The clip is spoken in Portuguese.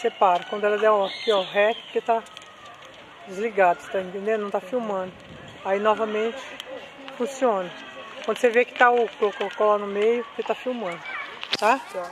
separa. Quando ela der ó, aqui, ó, REC, porque tá desligado, tá entendendo? Não tá filmando. Aí novamente funciona. Quando você vê que tá o coca no meio, você tá filmando, tá? Tá.